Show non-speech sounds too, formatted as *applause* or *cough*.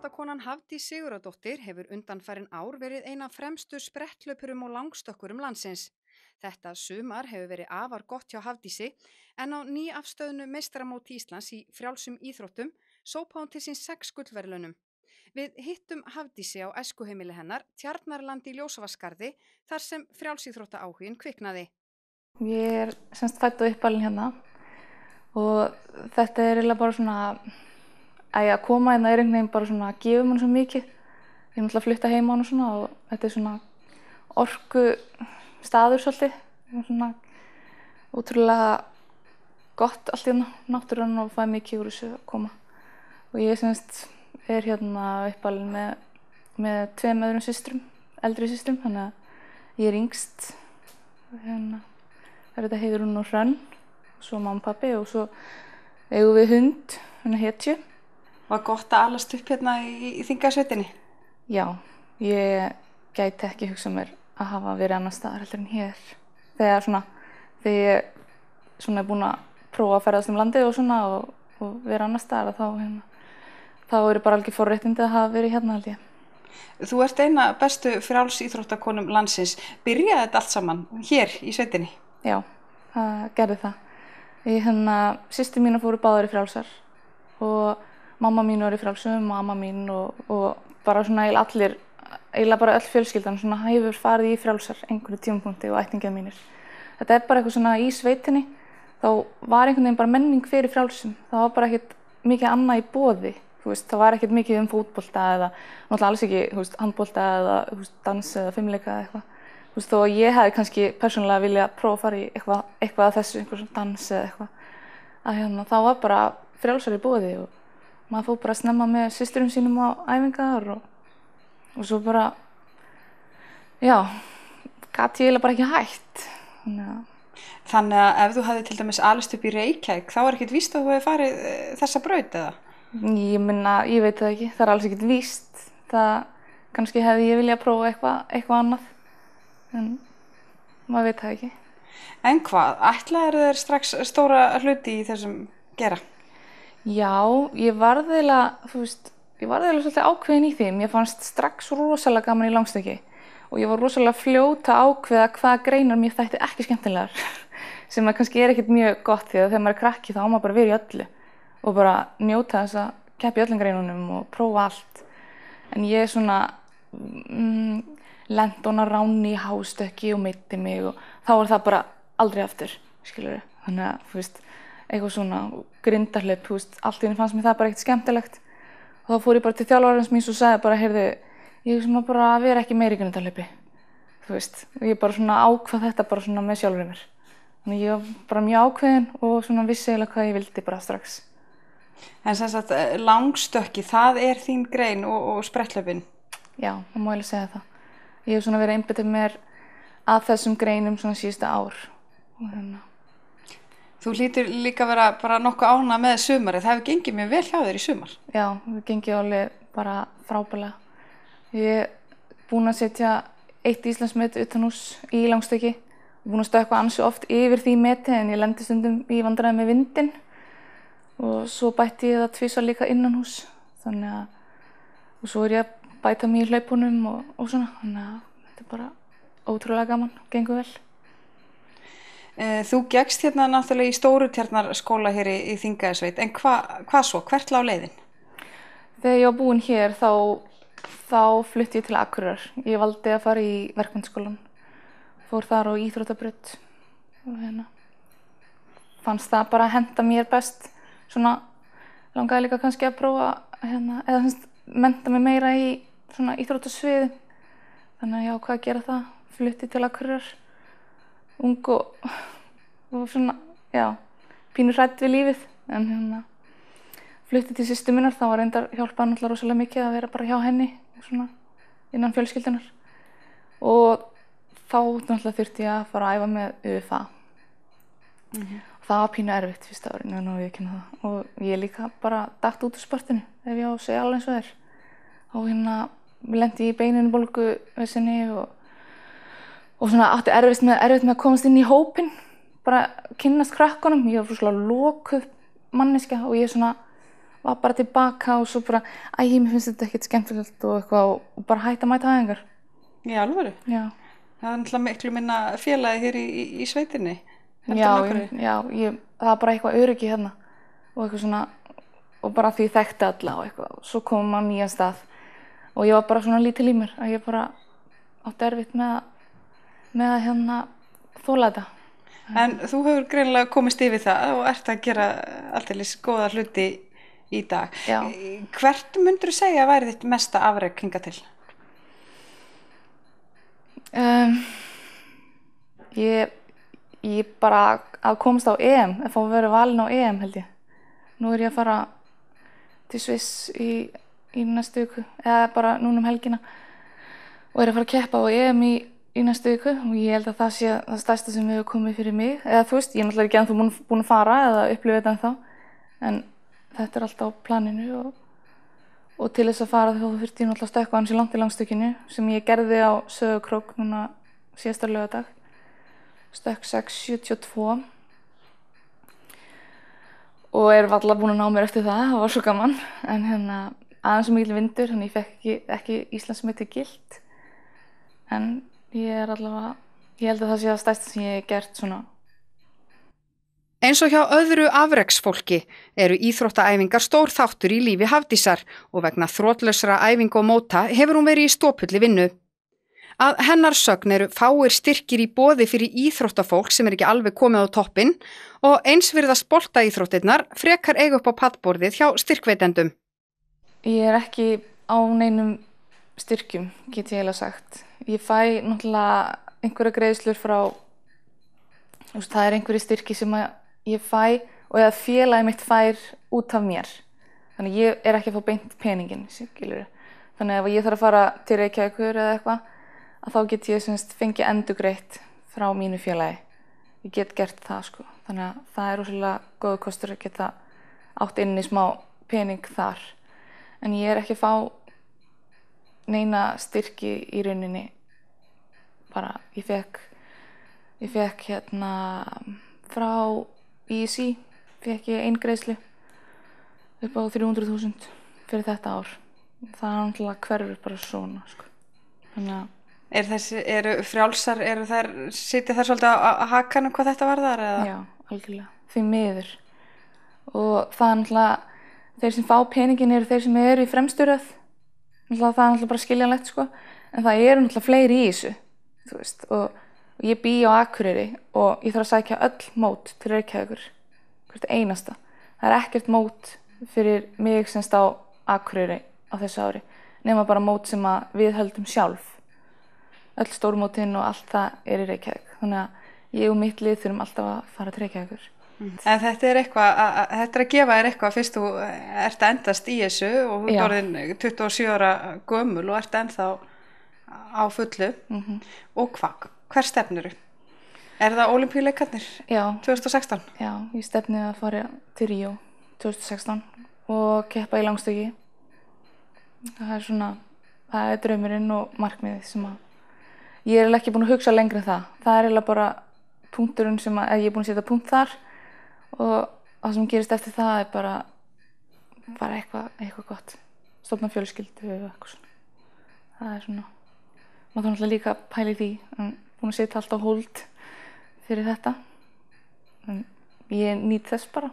Íþróttakonan Hafdí Siguradóttir hefur undanfærin ár verið eina fremstu sprettlöpurum og langstökkurum landsins. Þetta sumar hefur verið afar gott hjá Hafdísi en á nýafstöðnu meistaramóti Íslands í frjálsum íþróttum sópa hún til sín sex gullverðlunum. Við hittum Hafdísi á eskuheimili hennar, Tjarnarlandi í Ljósavaskarði, þar sem frjálsýþrótta áhugin kviknaði. Ég er semst fætt og uppalinn hérna og þetta er eiginlega bara svona að ég koma hérna er einhvern veginn bara svona að gefa mér svo mikið. Ég er náttúrulega að flytta heima hann og svona og þetta er svona orku staður svolítið. Svona útrúlega gott allt hérna, náttúrann og fæ mikið úr þessu að koma. Og ég semst er hérna uppalinn með, með tveim öðrum systrum, eldri systrum, þannig að ég er yngst. Hérna, það er þetta Heiðrún og Hrönn, svo mamma og pappi og svo eigum við hund, hérna hetju. Var gott að alast upp hérna í, í þingasveitinni? Já, ég gæti ekki hugsað mér að hafa verið annar staðar heldur en hér. Þegar svona, þegar ég svona er búin að prófa að ferðast um landið og svona og, og vera annar staðar þá hérna, þá eru bara alveg forréttindi að hafa verið hérna held ég. Þú ert eina bestu frjáls íþróttakonum landsins. Byrjaði þetta allt saman hér í sveitinni? Já, það gerði það. Ég hérna, sýsti mín fóru báðar í frjálsar og mamma mín var í frjálsum og amma mín og, og bara svona allir, eiginlega bara öll fjölskyldan svona hefur farið í frjálsar einhverju tímapunkti og ættingið mínir. Þetta er bara eitthvað svona í sveitinni, þá var einhvern veginn bara menning fyrir frjálsum. Það var bara ekkert mikið annað í bóði, þú veist, það var ekkert mikið um fótbolta eða náttúrulega alls ekki, þú veist, handbolta eða veist, dans eða fimmleika eða eitthvað. Þú veist, að ég hefði kannski persónulega viljað prófa að fara í eitthvað, eitthvað af þessu, einhver svona dans eða eitthvað, að hérna, þá var bara frjálsar í bóði og maður fór bara að snemma með systurum sínum á æfingar og, og svo bara, já, gæti ég eiginlega bara ekki hægt. Þannig að, Þannig að ef þú hefði til dæmis alist upp í Reykjavík, þá er ekkert víst að þú hefði farið eh, þessa braut eða? ég minna, ég veit það ekki, það er alls ekkert víst. Það, kannski hefði ég viljað prófa eitthvað, eitthvað annað, en maður veit það ekki. En hvað, ætlaður þeir strax stóra hluti í þessum gera? Já, ég varði eiginlega, þú veist, ég varði eiginlega svolítið ákveðin í því. Mér fannst strax rosalega gaman í langstöki og ég var rosalega fljóta ákveða hvaða greinar mér þætti ekki skemmtilegar *laughs* sem að kannski er ekkert mjög gott því að þegar maður er krakki þá á maður bara verið í öllu og bara njóta þess að keppa í öllum greinunum og prófa allt. En ég er svona mm, lendona ráni í hástökki og meiti mig og þá er það bara aldrei aftur, skilur við. Þannig að, þú veist, eitthvað svona grindarhlaup, þú veist, allt í henni fannst mér það bara ekkert skemmtilegt. Og þá fór ég bara til þjálfarins mín og sagði bara, heyrðu, ég er svona bara að vera ekki meiri í grindarhlaupi. Þú veist, og ég bara svona ákvað þetta bara svona með sjálfur mér. Þannig ég var bara mjög ákveðin og svona vissi eiginlega hvað ég vildi bara strax. En sem sagt, eh, langstökki, það er þín grein og, og sprettlöfin. Já, það má eiginlega segja það. Ég hef svona verið einbyttið mér að þessum greinum svona síðustu ár. Og hérna, Þú hlýtur líka að vera bara nokkuð ána með sumarið. Það hefur gengið mjög vel hjá þér í sumar. já, það gengið alveg bara frábælega. Ég er búin að setja eitt Íslandsmet utan hús í langstöki. Búin að stökkva ansi oft yfir því meti en ég lendi stundum í vandræði með vindin. Og svo bætti ég það tvisvar líka innan hús. Þannig að, og svo er ég að bæta mig í hlaupunum og, og svona. Þannig að þetta er bara ótrúlega gaman, gengur vel. Eh, Þú gegst hérna náttúrulega í Stórutjarnarskóla hér í, í Þingaðsveit. En hva, hvað svo? Hvert lág leiðin? Þegar ég var búin hér þá, þá flutti ég til Akureyrar. Ég valdi að fara í verkmyndaskólan. Fór þar á íþróttabraut og hérna fannst það bara að henda mér best. Svona langaði líka kannski að prófa hérna, eða semst menta mig meira í svona íþróttasviði. Þannig að ég ákvað að gera það. Flutti til Akureyrar. Ung og, og svona, já, pínur hrætt við lífið. En hérna flutti til sýstu minnar, þá var reyndar hjálpað náttúrulega rosalega mikið að vera bara hjá henni svona innan fjölskyldunar. Og þá náttúrulega þurfti ég að fara að æfa með UFA og það var pínu erfitt fyrsta árinu en nú við ekki það. Og ég líka bara dætt út úr sportinu ef ég á að segja alveg eins og þér og hérna lendi ég í beininu bólgu vissinni og, og svona átti erfitt með, erfitt með að komast inn í hópin bara kynnast krakkanum, ég var rosalega lokuð manneska og ég svona var bara tilbaka og svo bara, æ, mér finnst þetta ekkert skemmtilegt og eitthvað og, bara hætta að mæta aðengar. Í alvöru? Já, Það er náttúrulega miklu minna félagi hér í, í, í sveitinni. já, ég, já ég, það var bara eitthvað öryggi hérna og eitthvað svona, og bara því ég þekkti alla og eitthvað, og svo komum maður nýjan stað og ég var bara svona lítil í mér að ég bara átti erfitt með að, með að hérna þóla þetta. En þú hefur greinlega komist yfir það og ert að gera alltaf góða hluti í dag. Já. Hvert myndur þú segja að væri þitt mesta afreg hinga til? Um, ég, ég bara að komast á EM, að fá að vera valin á EM held ég. Nú er ég að fara til Sviss í, í næstu viku, eða bara núna um helgina og er að fara að keppa á EM í, í næstu viku og ég held að það sé það stærsta sem hefur komið fyrir mig. Eða þú veist, ég er náttúrulega ekki ennþá búin, búin að fara eða upplifa þetta ennþá, en þetta er alltaf á planinu og og til þess að fara þá þurfti ég náttúrulega að stökkva hans í langt í langstökinu sem ég gerði á Söðukrók núna síðasta lögadag stökk 6.72 og er alltaf búin að ná mér eftir það, það var svo gaman. En hérna aðeins mikil vindur þannig ég fekk ekki, ekki Íslandsmeti gilt. En ég er allavega ég held að það sé að stærsta sem ég hef gert svona Eins og hjá öðru afregsfólki eru íþróttaæfingar stór þáttur í lífi Hafdísar og vegna þrótlausra æfingu og móta hefur hún verið í stópulli vinnu. Að hennar sögn eru fáir styrkir í bóði fyrir íþróttafólk sem er ekki alveg komið á toppin og eins virðast bolta íþróttirnar frekar eiga upp á pattborðið hjá styrkveitendum. Ég er ekki á neinum styrkjum, get ég eiginlega sagt. Ég fæ náttúrulega einhverja greiðslur frá, veist, það er einhverju styrki sem ég fæ og eða félagi mitt fær út af mér. Þannig ég er ekki að fá beint peningin, skilur. Þannig ef ég þarf að fara til Reykjavíkur eða eitthvað, að þá get ég semst fengið endugreitt frá mínu félagi. Ég get gert það, sko. Þannig að það er rosalega góðu kostur að geta átt inn í smá pening þar en ég er ekki að fá neina styrki í rauninni bara ég fekk ég fekk hérna frá ISI fekk ég eingreðslu upp á 300.000 fyrir þetta ár það er náttúrulega hverfur bara svona sko. þannig að Er þessi, eru frjálsar, eru þær, sitja þær svolítið á, á hakanum hvað þetta var þar eða? Já, algjörlega. Því miður. Og það er náttúrulega, þeir sem fá peningin eru þeir sem eru í fremsturöð. Það er náttúrulega bara skiljanlegt sko. En það eru náttúrulega fleiri í þessu, þú veist. Og, og ég bý á Akureyri og ég þarf að sækja öll mót til Reykjavíkur. Hvert einasta. Það er ekkert mót fyrir mig semst á Akureyri á þessu ári. Nefna bara mót sem við höldum sjálf öll stórmótin og allt það er í Reykjavík þannig að ég og mitt lið þurfum alltaf að fara til Reykjavíkur En þetta er eitthvað, að- að- þetta er að gefa þér eitthvað fyrst þú ert að endast í þessu og þú ert orðin 27 ára gömul og ert ennþá á fullu. Mhm. og hvað, hver stefnuru? Er það olimpíuleikarnir Já, 2016? já, ég stefni að fara til Ríó 2016 og keppa í langstöki það er svona það er draumurinn og markmiðið sem að ég er ekki búin að hugsa lengri en það. Það er bara punkturinn sem að ég er búin að setja punkt þar og það sem gerist eftir það er bara bara eitthvað eitthvað gott. Stofna fjölskyldu og eitthvað svona. Það er svona maður þarf náttúrulega líka í því. En búin að setja allt á hold fyrir þetta. En ég nýt þess bara